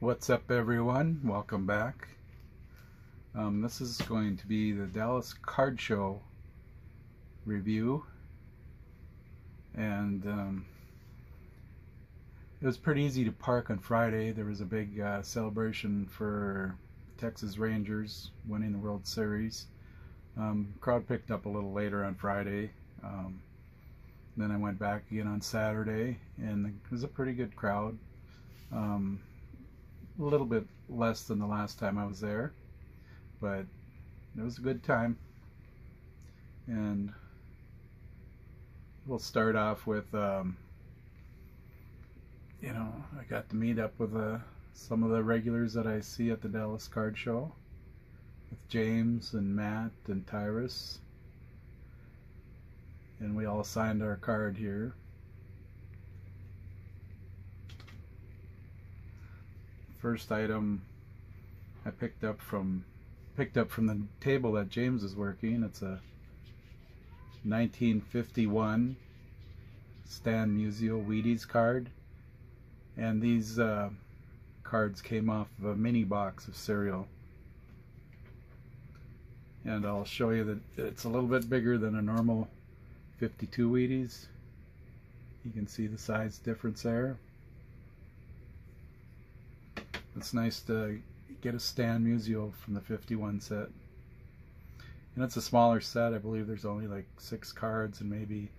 What's up everyone? Welcome back. Um, this is going to be the Dallas Card Show review and um, it was pretty easy to park on Friday. There was a big uh, celebration for Texas Rangers winning the World Series. Um, crowd picked up a little later on Friday. Um, then I went back again on Saturday and it was a pretty good crowd. Um, a little bit less than the last time I was there, but it was a good time. And we'll start off with, um, you know, I got to meet up with uh, some of the regulars that I see at the Dallas Card Show with James and Matt and Tyrus. And we all signed our card here. First item I picked up from picked up from the table that James is working. It's a 1951 Stan Musial Wheaties card. And these uh, cards came off of a mini box of cereal. And I'll show you that it's a little bit bigger than a normal 52 Wheaties. You can see the size difference there. It's nice to get a Stan Musial from the 51 set. And it's a smaller set. I believe there's only like six cards and maybe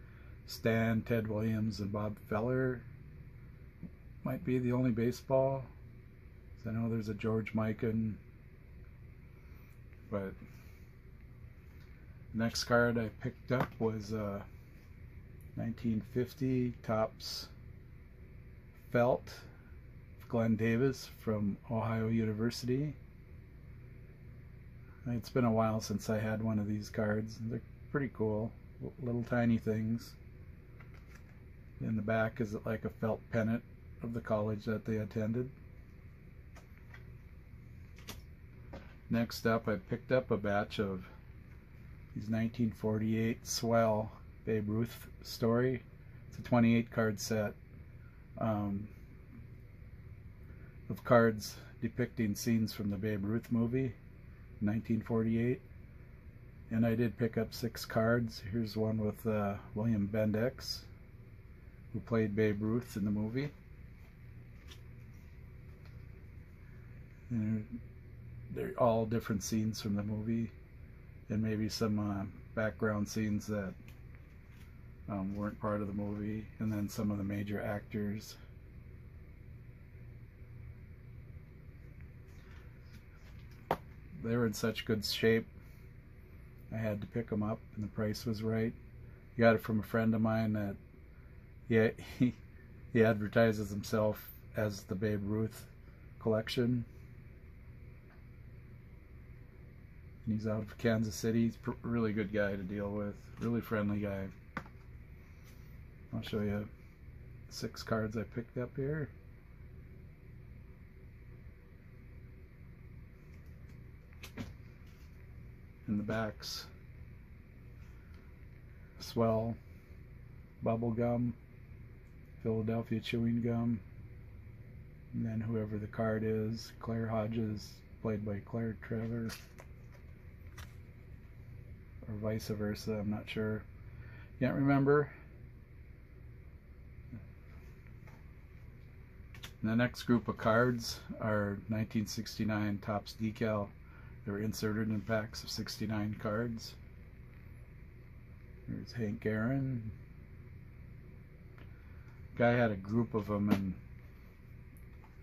Stan, Ted Williams, and Bob Feller might be the only baseball. I know there's a George Mikan. But next card I picked up was uh, 1950 Topps Felt Glenn Davis from Ohio University. It's been a while since I had one of these cards. They're pretty cool. Little tiny things. In the back is it like a felt pennant of the college that they attended. Next up, I picked up a batch of these 1948 Swell Babe Ruth story. It's a 28 card set. Um, of cards depicting scenes from the Babe Ruth movie, 1948. And I did pick up six cards. Here's one with uh, William Bendix, who played Babe Ruth in the movie. And they're all different scenes from the movie, and maybe some uh, background scenes that um, weren't part of the movie, and then some of the major actors. They were in such good shape. I had to pick them up, and the price was right. Got it from a friend of mine that yeah he he advertises himself as the Babe Ruth collection. And he's out of Kansas City. He's a really good guy to deal with. Really friendly guy. I'll show you six cards I picked up here. The backs. Swell, bubble gum, Philadelphia chewing gum, and then whoever the card is, Claire Hodges, played by Claire Trevor, or vice versa, I'm not sure. Can't remember. The next group of cards are 1969 Topps Decal they were inserted in packs of 69 cards. There's Hank Aaron. Guy had a group of them and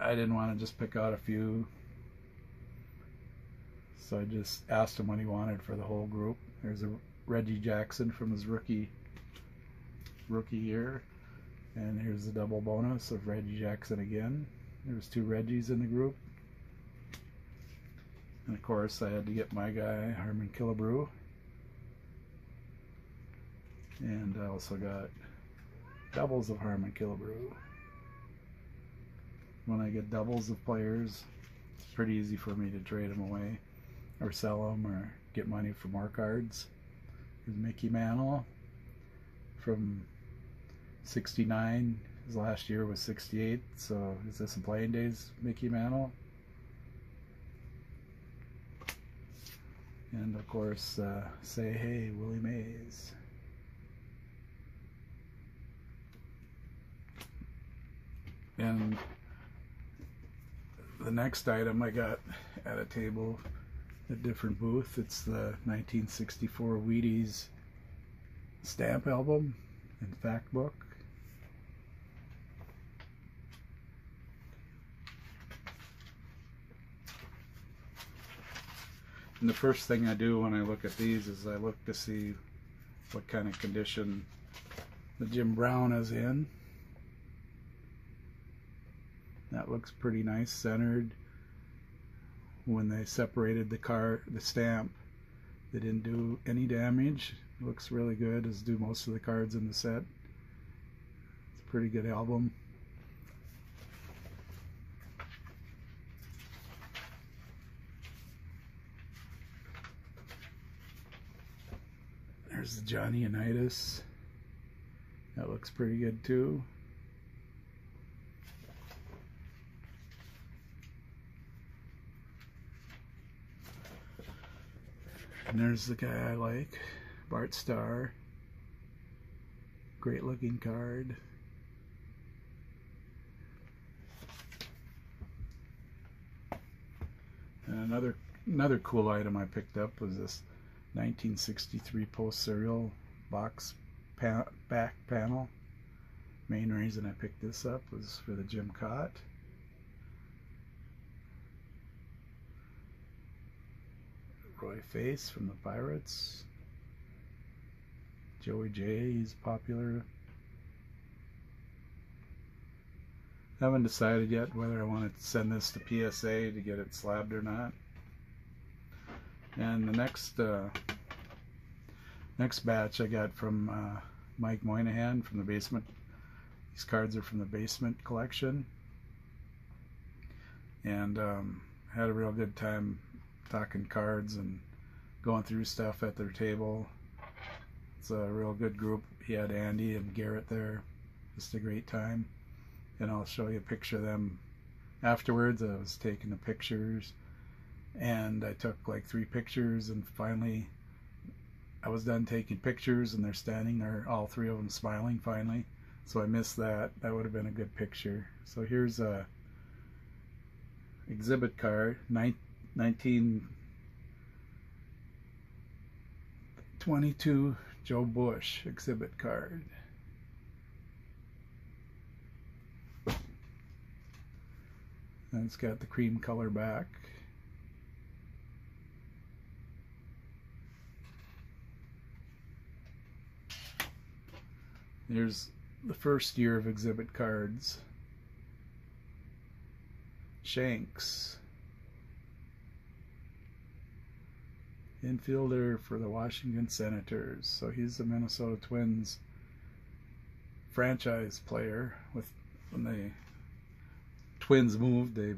I didn't want to just pick out a few. So I just asked him what he wanted for the whole group. There's a Reggie Jackson from his rookie rookie year. And here's the double bonus of Reggie Jackson again. There's two Reggies in the group. And of course I had to get my guy, Harmon Killebrew. And I also got doubles of Harmon Killebrew. When I get doubles of players, it's pretty easy for me to trade them away or sell them or get money for more cards. Here's Mickey Mantle from 69 his last year was 68, so is this a Playing Days Mickey Mantle? And of course, uh, Say Hey, Willie Mays. And the next item I got at a table, a different booth, it's the 1964 Wheaties stamp album and fact book. And the first thing I do when I look at these is I look to see what kind of condition the Jim Brown is in. That looks pretty nice, centered. When they separated the car, the stamp, they didn't do any damage. Looks really good, as do most of the cards in the set. It's a pretty good album. There's the Johnny Unitas. That looks pretty good too. And there's the guy I like, Bart Starr. Great looking card. And another another cool item I picked up was this 1963 Post Cereal box back panel. Main reason I picked this up was for the Jim Kaat. Roy Face from the Pirates. Joey Jay, he's popular. Haven't decided yet whether I want to send this to PSA to get it slabbed or not. And the next uh, next batch I got from uh, Mike Moynihan from the basement. These cards are from the basement collection. And um, had a real good time talking cards and going through stuff at their table. It's a real good group. He had Andy and Garrett there. Just a great time. And I'll show you a picture of them afterwards. I was taking the pictures and I took like three pictures and finally I was done taking pictures and they're standing there, all three of them smiling finally. So I missed that. That would have been a good picture. So here's a exhibit card, 1922 Joe Bush exhibit card. And it's got the cream color back. Here's the first year of exhibit cards. Shanks. Infielder for the Washington Senators. So he's the Minnesota Twins franchise player with when the Twins moved they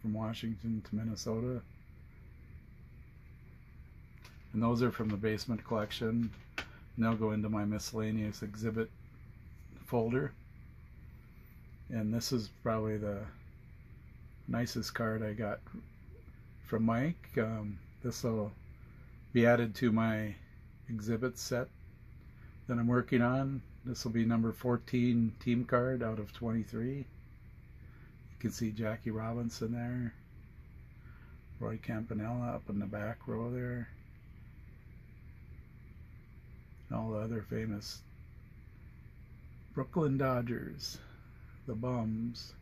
from Washington to Minnesota. And those are from the basement collection. Now go into my miscellaneous exhibit folder. And this is probably the nicest card I got from Mike. Um, this will be added to my exhibit set that I'm working on. This will be number 14 team card out of 23. You can see Jackie Robinson there. Roy Campanella up in the back row there all the other famous Brooklyn Dodgers, the Bums.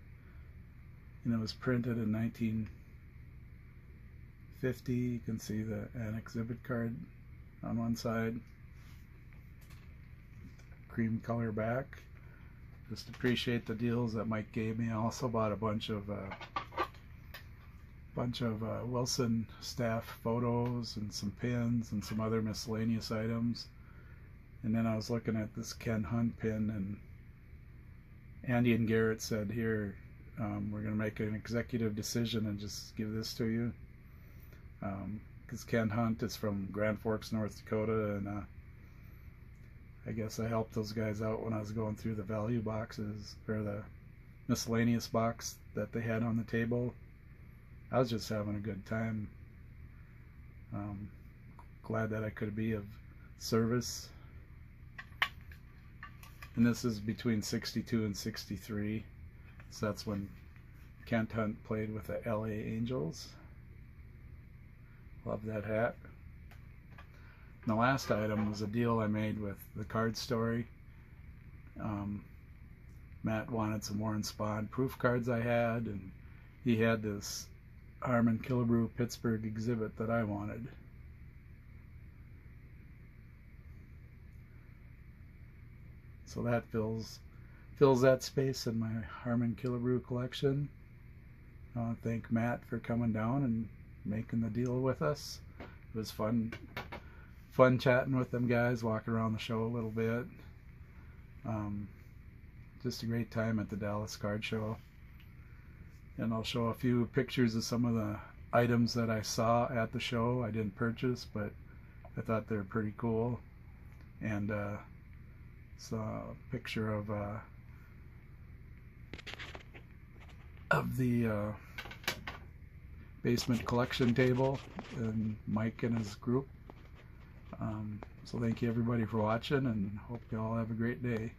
And it was printed in 1950. You can see the an exhibit card on one side, cream color back. Just appreciate the deals that Mike gave me. I also bought a bunch of uh, bunch of uh, Wilson staff photos and some pins and some other miscellaneous items. And then I was looking at this Ken Hunt pin, and Andy and Garrett said, "Here, um, we're going to make an executive decision and just give this to you." Because um, Ken Hunt is from Grand Forks, North Dakota, and uh, I guess I helped those guys out when I was going through the value boxes or the miscellaneous box that they had on the table. I was just having a good time. Um, glad that I could be of service. And this is between 62 and 63. So that's when Ken Hunt played with the LA Angels. Love that hat. And the last item was a deal I made with the card story. Um, Matt wanted some Warren Spahn proof cards I had, and he had this Harmon Killebrew Pittsburgh exhibit that I wanted. So that fills fills that space in my Harmon Killebrew collection. I want to thank Matt for coming down and making the deal with us. It was fun, fun chatting with them guys, walking around the show a little bit. Um, just a great time at the Dallas Card Show. And I'll show a few pictures of some of the items that I saw at the show. I didn't purchase, but I thought they were pretty cool. And uh, saw a picture of uh, of the uh, basement collection table and Mike and his group. Um, so thank you everybody for watching and hope you all have a great day.